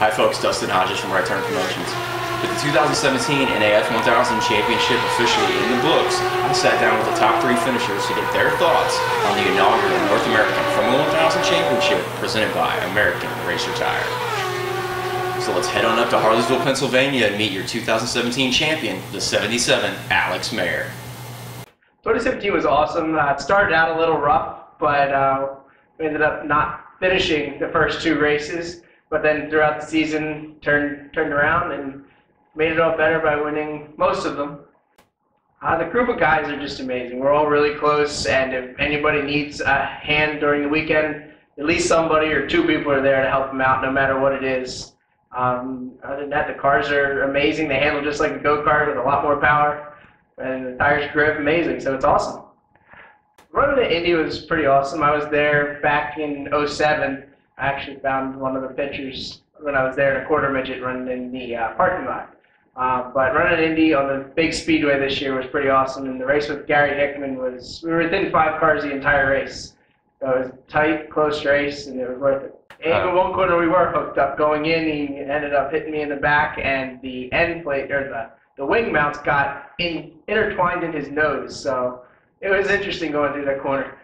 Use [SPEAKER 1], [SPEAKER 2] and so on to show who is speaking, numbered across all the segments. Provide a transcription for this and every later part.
[SPEAKER 1] Hi folks, Dustin Hodges from Right Turn Promotions. With the 2017 NAF 1000 Championship officially in the books, I sat down with the top three finishers to get their thoughts on the inaugural North American Formula 1000 Championship presented by American Racer Tire. So let's head on up to Harleysville, Pennsylvania and meet your 2017 champion, the 77, Alex Mayer.
[SPEAKER 2] 2017 was awesome. Uh, it started out a little rough, but uh, we ended up not finishing the first two races. But then throughout the season, turned turned around and made it all better by winning most of them. Uh, the group of guys are just amazing. We're all really close, and if anybody needs a hand during the weekend, at least somebody or two people are there to help them out, no matter what it is. Um, other than that, the cars are amazing. They handle just like a go kart with a lot more power and the tires grip amazing, so it's awesome. Running to Indy was pretty awesome. I was there back in 07. I actually found one of the pictures when I was there in a quarter midget running in the uh, parking lot. Uh, but running Indy on the big speedway this year was pretty awesome, and the race with Gary Hickman was, we were within five cars the entire race. So it was a tight, close race, and it was worth it. And even one corner we were hooked up going in, he ended up hitting me in the back, and the end plate, or the the wing mounts got in, intertwined in his nose. So it was interesting going through that corner.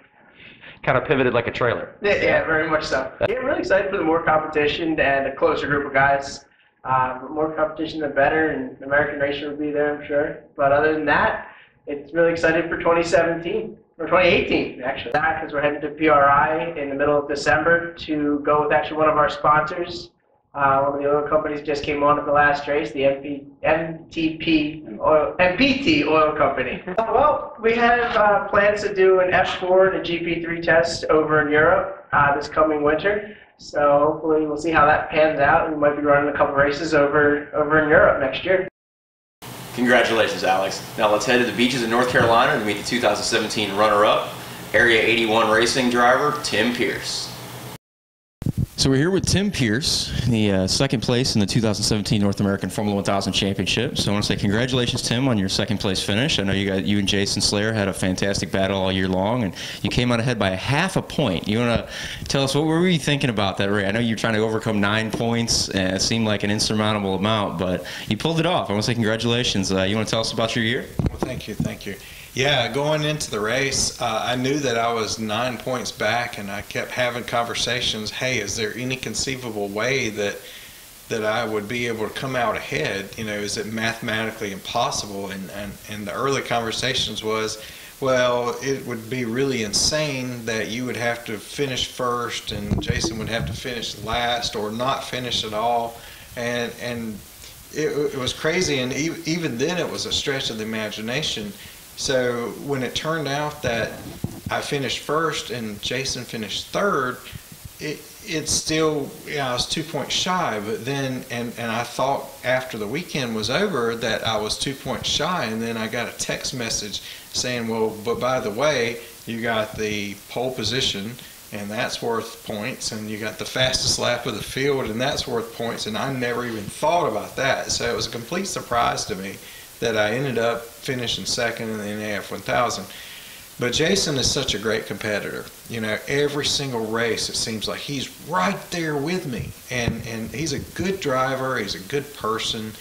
[SPEAKER 3] Kind of pivoted like a trailer.
[SPEAKER 2] Yeah, yeah very much so. Yeah, really excited for the more competition and a closer group of guys. Uh, more competition, the better, and American Racer will be there, I'm sure. But other than that, it's really excited for 2017 or 2018 actually. Because we're heading to PRI in the middle of December to go with actually one of our sponsors, uh, one of the oil companies just came on at the last race, the MP, MTP oil, MPT Oil Company. Well, we have uh, plans to do an F4 and a GP3 test over in Europe uh, this coming winter. So hopefully we'll see how that pans out. We might be running a couple races over over in Europe next year.
[SPEAKER 1] Congratulations, Alex. Now let's head to the beaches of North Carolina to meet the 2017 runner-up, Area 81 racing driver Tim Pierce. So we're here with Tim Pierce, the uh, second place in the 2017 North American Formula 1000 Championship. So I want to say congratulations, Tim, on your second place finish. I know you got you and Jason Slahor had a fantastic battle all year long, and you came out ahead by a half a point. You want to tell us what were you thinking about that race? I know you're trying to overcome nine points, and it seemed like an insurmountable amount, but you pulled it off. I want to say congratulations. Uh, you want to tell us about your year?
[SPEAKER 4] Well, thank you, thank you. Yeah, going into the race, uh, I knew that I was nine points back, and I kept having conversations. Hey, is there any conceivable way that that I would be able to come out ahead? You know, is it mathematically impossible? And and, and the early conversations was, well, it would be really insane that you would have to finish first, and Jason would have to finish last, or not finish at all, and and it, it was crazy. And even then, it was a stretch of the imagination so when it turned out that I finished first and Jason finished third, it it's still yeah, I was two points shy, but then and and I thought after the weekend was over that I was two points shy, and then I got a text message saying, well, but by the way, you got the pole position. And that's worth points, and you got the fastest lap of the field, and that's worth points. And I never even thought about that, so it was a complete surprise to me that I ended up finishing second in the NAF 1000. But Jason is such a great competitor. You know, every single race it seems like he's right there with me, and and he's a good driver. He's a good person.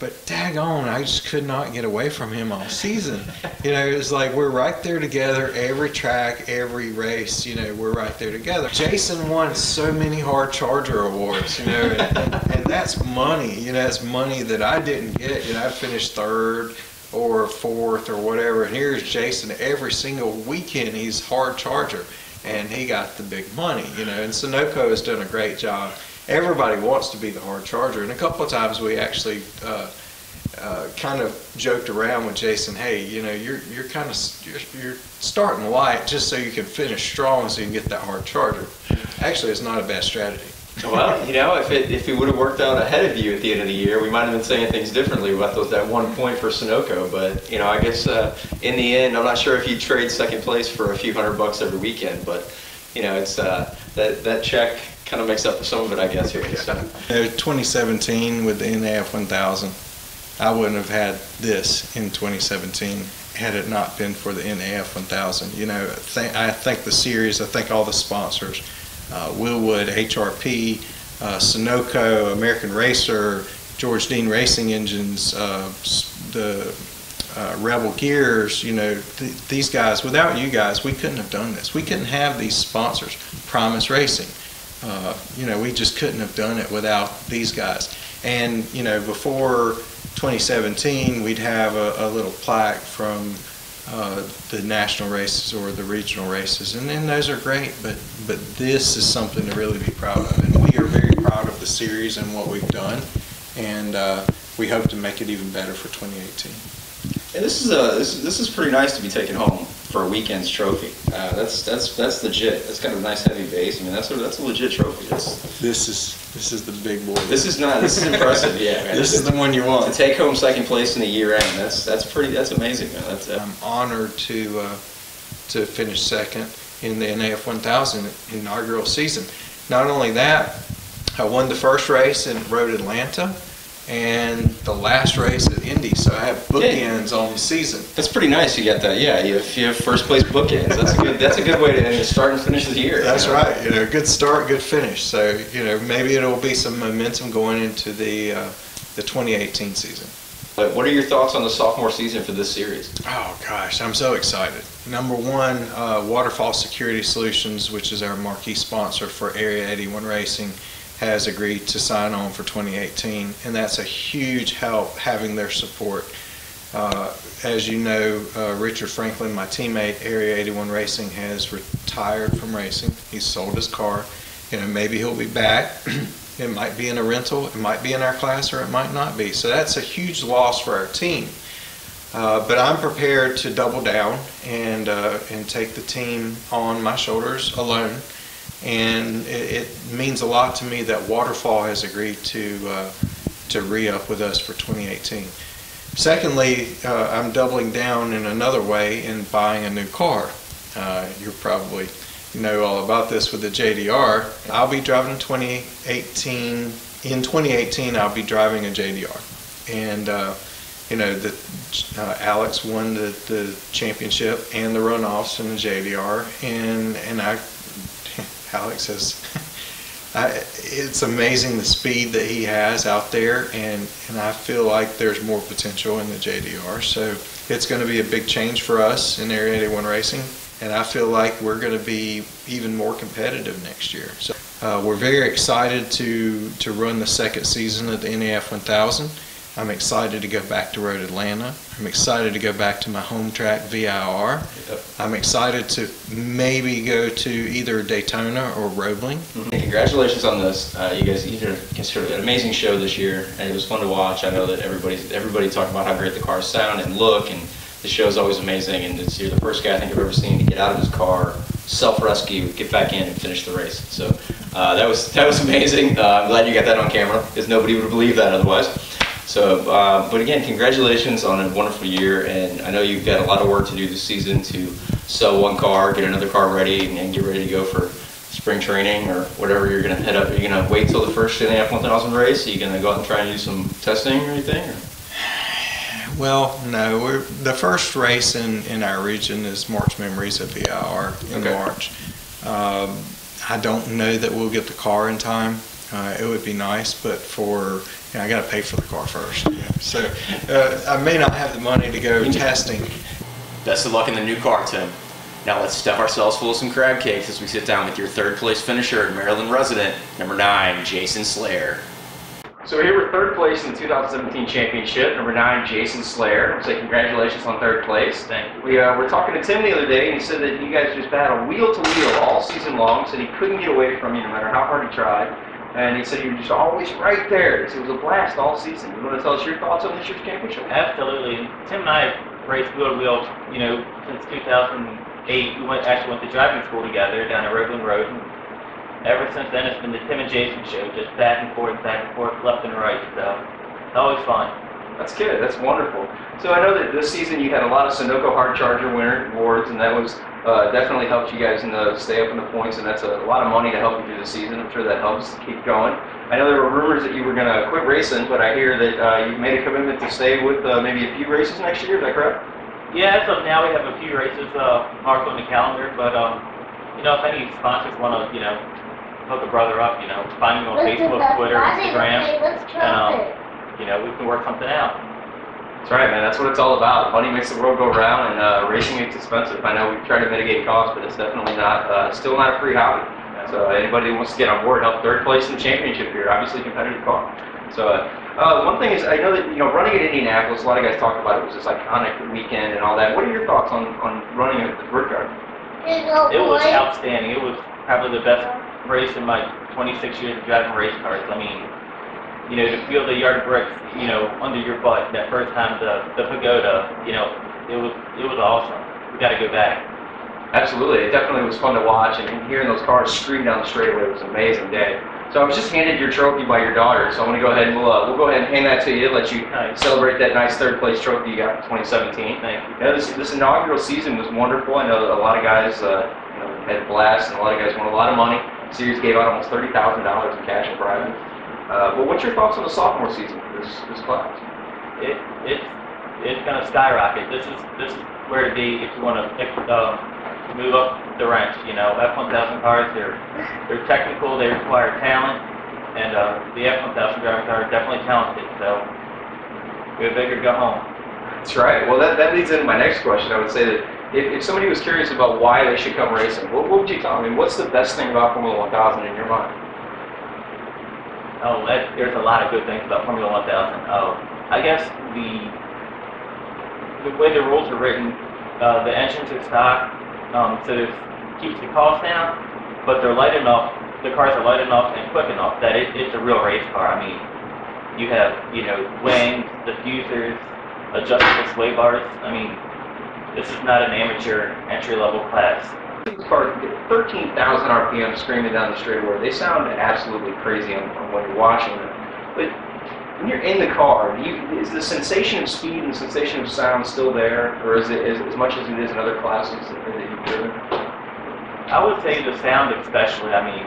[SPEAKER 4] But daggone, I just could not get away from him all season. You know, it's like we're right there together every track, every race. You know, we're right there together. Jason won so many hard charger awards. You know, and, and that's money. You know, that's money that I didn't get. You know, I finished third or fourth or whatever. And here's Jason every single weekend. He's hard charger, and he got the big money. You know, and Sunoco has done a great job everybody wants to be the hard charger. And a couple of times we actually uh, uh, kind of joked around with Jason, hey, you know, you're you're kind of you're, you're, starting light just so you can finish strong, so you can get that hard charger. Actually, it's not a bad strategy.
[SPEAKER 1] well, you know, if it if it would have worked out ahead of you at the end of the year, we might have been saying things differently about those, that one point for Sunoco. But you know, I guess uh, in the end, I'm not sure if you trade second place for a few hundred bucks every weekend, but you know, it's uh, that that check kind of makes up for some of it, I guess. Here, so.
[SPEAKER 4] 2017 with the NAF 1000, I wouldn't have had this in 2017 had it not been for the NAF 1000. You know, th- I thank the series, I thank all the sponsors, uh, Wilwood, HRP, uh, Sunoco, American Racer, George Dean Racing Engines, uh, the uh, Rebel Gears, you know, th- these guys, without you guys, we couldn't have done this. We couldn't have these sponsors. Promise Racing, uh, you know, we just couldn't have done it without these guys. And, you know, before 2017, we'd have a, a little plaque from uh, the national races or the regional races, and then those are great. But but this is something to really be proud of, and we are very proud of the series and what we've done, and uh, we hope to make it even better for 2018.
[SPEAKER 1] And this is a this, this is pretty nice to be taken home for a weekend's trophy. Uh, that's that's that's legit. That's got a nice heavy base. I mean, that's a that's a legit trophy. That's,
[SPEAKER 4] This is this is the big boy.
[SPEAKER 1] this is not this is impressive. Yeah, man.
[SPEAKER 4] this is the one you want.
[SPEAKER 1] to take home second place in the year end. That's that's pretty. That's amazing, man. That's uh,
[SPEAKER 4] I'm honored to uh, to finish second in the NAF 1000 inaugural season. Not only that, I won the first race in Road Atlanta and the last race at Indy, so I have bookends on the season.
[SPEAKER 1] that's pretty nice. You got that. Yeah, you have, you have first place bookends. That's a good. That's a good way to end the start and finish the year. you
[SPEAKER 4] That's
[SPEAKER 1] know?
[SPEAKER 4] right. You know, good start, good finish. So you know, maybe it'll be some momentum going into the uh, the 2018 season.
[SPEAKER 1] But what are your thoughts on the sophomore season for this series?
[SPEAKER 4] Oh gosh, I'm so excited. Number one, uh, Waterfall Security Solutions, which is our marquee sponsor for Area 81 Racing, has agreed to sign on for 2018, and that's a huge help having their support. Uh, as you know, uh, Richard Franklin, my teammate, Area 81 Racing, has retired from racing. He's sold his car. You know, maybe he'll be back. it might be in a rental, it might be in our class, or it might not be. So that's a huge loss for our team. Uh, but I'm prepared to double down and uh, and take the team on my shoulders alone. And it, it means a lot to me that Waterfall has agreed to uh, to re-up with us for 2018. Secondly, uh, I'm doubling down in another way in buying a new car. Uh, you're probably know all about this with the JDR. I'll be driving in 2018. In 2018, I'll be driving a JDR, and uh, you know that uh, Alex won the, the championship and the runoffs in the JDR, and and I, Alex has. I, it's amazing the speed that he has out there, and, and I feel like there's more potential in the JDR. So it's going to be a big change for us in Area 81 Racing, and I feel like we're going to be even more competitive next year. So uh, we're very excited to to run the second season of the NAF 1000. I'm excited to go back to Road Atlanta. I'm excited to go back to my home track VIR. Yep. I'm excited to maybe go to either Daytona or Roebling.
[SPEAKER 1] And Congratulations on this. Uh, you guys you did a- sort of an amazing show this year, and it was fun to watch. I know that everybody's everybody talked about how great the cars sound and look, and the show is always amazing. And it's, you're the first guy I think I've ever seen to get out of his car, self-rescue, get back in, and finish the race. So uh, that was that was amazing. Uh, I'm glad you got that on camera, because nobody would have believed that otherwise. So, uh, but again, congratulations on a wonderful year, and I know you've got a lot of work to do this season to sell one car, get another car ready, and, and get ready to go for spring training or whatever you're going to head up. Are you going to wait till the first NAF 1000 race? Are you going to go out and try and do some testing or anything? Or?
[SPEAKER 4] Well, no, we're, the first race in, in our region is March Memories at VIR in
[SPEAKER 1] Okay.
[SPEAKER 4] March. Um, I don't know that we'll get the car in time. Uh, it would be nice, but for, you know, I got to pay for the car first. So uh, I may not have the money to go testing.
[SPEAKER 1] Best of luck in the new car, Tim. Now let's stuff ourselves full of some crab cakes as we sit down with your third place finisher and Maryland resident, number nine, Jason Slahor. So here we're here with third place in the 2017 championship, number nine, Jason Slahor. I'll say congratulations on third place.
[SPEAKER 3] Thank you.
[SPEAKER 1] We uh, were talking to Tim the other day, and he said that you guys just battled wheel to wheel all season long. Said he couldn't get away from you no matter how hard he tried, and he said you were just always right there. So it was a blast all season. You want to tell us your thoughts on this year's championship?
[SPEAKER 5] Absolutely. Tim and I have raced wheel to wheel, you know, since 2008. We went actually went to driving school together down at Roebling Road. And ever since then, it's been the Tim and Jason show, just back and forth, back and forth, left and right. So it's always fun.
[SPEAKER 1] That's good. That's wonderful. So I know that this season you had a lot of Sunoco Hard Charger winner awards, and that was uh, definitely helped you guys in the stay up in the points, and that's a, lot of money to help you through the season. I'm sure that helps to keep going. I know there were rumors that you were going to quit racing, but I hear that uh, you've made a commitment to stay with uh, maybe a few races next year. Is that correct?
[SPEAKER 5] Yeah, as of now, we have a few races uh, marked on the calendar, but um, you know, if any sponsors want to, you know, hook a brother up, you know, find me on
[SPEAKER 6] Listen,
[SPEAKER 5] Facebook, Twitter, Instagram, and, um, you know, we can work something out.
[SPEAKER 1] That's right, man. That's what it's all about. Money makes the world go round, and uh, racing is expensive. I know we try to mitigate costs, but it's definitely not, uh, still not a free hobby. So uh, anybody who wants to get on board, help third place in the championship here, obviously competitive car. So uh, uh, one thing is, I know that you know running at Indianapolis, a lot of guys talk about it was this iconic weekend and all that. What are your thoughts on, on running at the Brickyard?
[SPEAKER 5] It was outstanding. It was probably the best race in my 26 years of driving race cars. I mean, you know, to feel the yard bricks, you know, under your butt that first time the the pagoda, you know, it was it was awesome. We got to go back.
[SPEAKER 1] Absolutely, it definitely was fun to watch, and, hearing those cars scream down the straightaway was an amazing day. So I was just handed your trophy by your daughter, so I'm going to go ahead and we'll, uh, we'll go ahead and hand that to you, let you
[SPEAKER 5] Nice.
[SPEAKER 1] celebrate that nice third place trophy you got in 2017.
[SPEAKER 5] Thank you.
[SPEAKER 1] Yeah, this, this inaugural season was wonderful. I know that a lot of guys uh, you know, had a blast, and a lot of guys won a lot of money. The series gave out almost $30,000 in cash and prizes. Uh, but what's your thoughts on the sophomore season for this, this class?
[SPEAKER 5] It it's it's gonna skyrocket. This is this is where to be if you want to um, move up the ranks. You know, F1000 cars they're they're technical. They require talent, and uh, the F1000 drivers are definitely talented. So go big or go home.
[SPEAKER 1] That's right. Well, that, that leads into my next question. I would say that if, if somebody was curious about why they should come racing, what, what would you tell them? I mean, what's the best thing about Formula 1000 in your mind?
[SPEAKER 5] Oh, that, there's a lot of good things about Formula 1000. Oh, I guess the the way the rules are written, uh, the engines are stock, um, so it keeps the cost down, but they're light enough. The cars are light enough and quick enough that it, it's a real race car. I mean, you have you know wings, diffusers, adjustable sway bars. I mean, this is not an amateur entry level class.
[SPEAKER 1] These cars get 13,000 RPM screaming down the straightaway. They sound absolutely crazy on, on when you're watching them. But when you're in the car, you, is the sensation of speed and sensation of sound still there, or is it is, as much as it is in other classes that, that you've driven?
[SPEAKER 5] I would say the sound especially. I mean,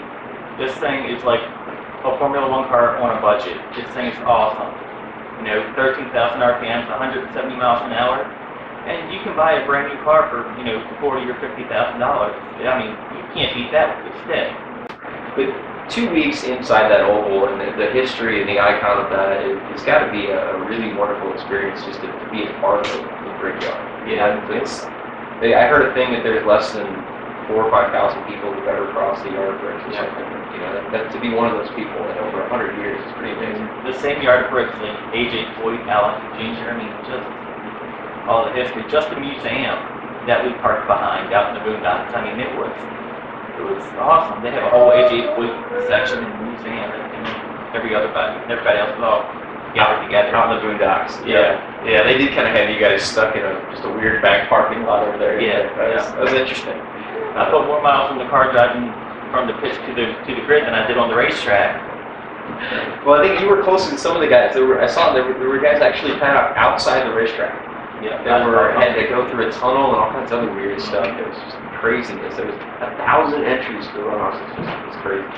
[SPEAKER 5] this thing is like a Formula One car on a budget. This thing is awesome. You know, 13,000 RPMs, 170 miles an hour, and you can buy a brand new car for you know 40 or 50 thousand dollars. I mean, you can't beat that with a stick.
[SPEAKER 1] But two weeks inside that oval and the, the history and the icon of that, it, it's got to be a, really wonderful experience just to, to be a part of the Brickyard.
[SPEAKER 5] Yeah.
[SPEAKER 1] It's, I heard a thing that there's less than four or five thousand people who've ever crossed the yard bricks or
[SPEAKER 5] Yeah.
[SPEAKER 1] something. You know, that, that, to be one of those people in over a hundred years is pretty amazing.
[SPEAKER 5] The same yard bricks like AJ Foyt, Alex Ginger. I mean, just all the history. Just the museum that we parked behind out in the boondocks. I mean, it was it was awesome. They have a whole AJ Foyt section in the museum, and, and every other everybody else was all gathered together.
[SPEAKER 1] Out in the boondocks.
[SPEAKER 5] Yeah.
[SPEAKER 1] Yeah, they did kind of have you guys stuck in a, just a weird back parking lot over there.
[SPEAKER 5] Yeah,
[SPEAKER 1] That was,
[SPEAKER 5] yeah.
[SPEAKER 1] that was interesting.
[SPEAKER 5] I put more miles in the car driving from the pitch to the to the grid than I did on the racetrack.
[SPEAKER 1] Well, I think you were closer than some of the guys. Were, I saw there were, there were guys actually kind of outside the racetrack.
[SPEAKER 5] Yeah,
[SPEAKER 1] They were had to go through a tunnel and all kinds of other weird stuff. It was just craziness. There was a thousand entries for runoffs. It's just it's crazy.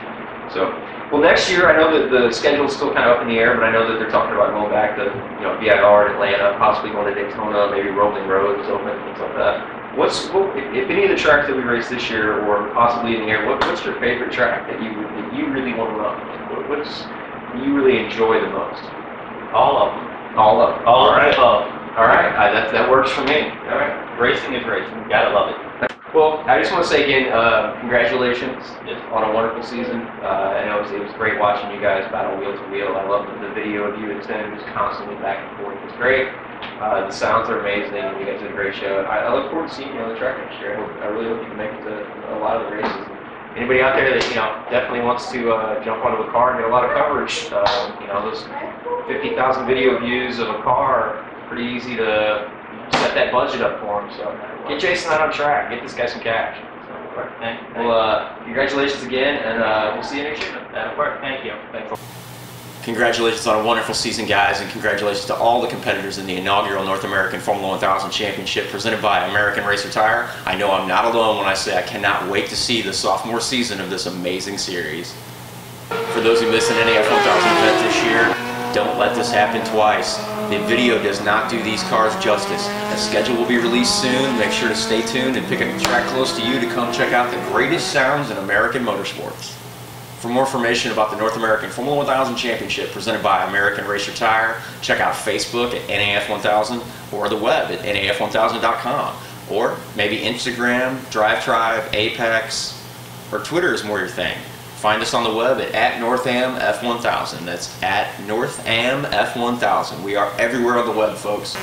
[SPEAKER 1] So, well, next year I know that the schedule's still kind of up in the air, but I know that they're talking about going back to you know VIR in Atlanta, possibly going to Daytona, maybe Roebling Road is open, things like that. What's what, if, if any of the tracks that we race this year, or possibly in the air, what, what's your favorite track that you that you really want to run? What, what's you really enjoy the most?
[SPEAKER 5] all of them,
[SPEAKER 1] All of them.
[SPEAKER 5] all
[SPEAKER 1] All
[SPEAKER 5] of
[SPEAKER 1] right.
[SPEAKER 5] the above.
[SPEAKER 1] All right. I, that that works for me. All right.
[SPEAKER 5] Racing is racing. You gotta love it.
[SPEAKER 1] Well, I just want to say again, uh, congratulations
[SPEAKER 5] Yes.
[SPEAKER 1] on a wonderful season. Uh, I know it was, it was great watching you guys battle wheel to wheel. I love the, the video of you and Tim just constantly back and forth. It's great. Uh, the sounds are amazing. You guys did a great show. I, I look forward to seeing you on the track next year. I, hope, I really hope you can make it to a lot of the races. Anybody out there that you know definitely wants to uh, jump onto a car and get a lot of coverage, um, you know those 50,000 video views of a car, pretty easy to set that budget up for them. So get Jason out on track. Get this guy some cash. Well, uh, congratulations again, and uh, we'll see you next year.
[SPEAKER 5] that'll work. Thank you.
[SPEAKER 1] Thanks.
[SPEAKER 7] Congratulations on a wonderful season, guys, and congratulations to all the competitors in the inaugural North American Formula 1000 Championship presented by American Racer Tire. I know I'm not alone when I say I cannot wait to see the sophomore season of this amazing series. For those who missed an NAF 1000 event this year, don't let this happen twice. The video does not do these cars justice. A schedule will be released soon. Make sure to stay tuned and pick a track close to you to come check out the greatest sounds in American motorsports.
[SPEAKER 1] For more information about the North American Formula 1000 Championship presented by American Racer Tire, check out Facebook at NAF1000 or the web at NAF1000.com or maybe Instagram, Drive Tribe, Apex, or Twitter is more your thing. Find us on the web at, at NorthamF1000. That's at NorthamF1000. We are everywhere on the web, folks.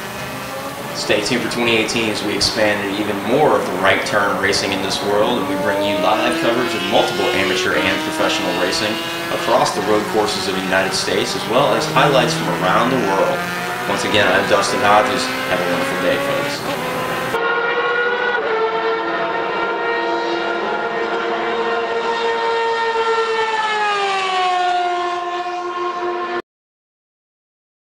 [SPEAKER 1] Stay tuned for 2018 as we expand even more of the right turn racing in this world and we bring you live coverage of multiple amateur and professional racing across the road courses of the United States as well as highlights from around the world. Once again, I'm Dustin Hodges. Have a wonderful day, folks.